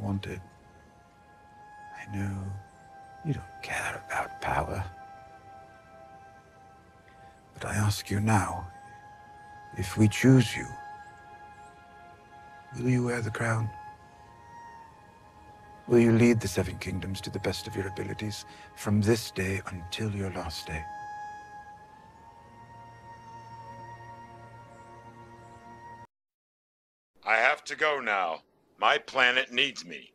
wanted. I know you don't care about power. But I ask you now, if we choose you, will you wear the crown? Will you lead the Seven Kingdoms to the best of your abilities from this day until your last day? I have to go now. My planet needs me.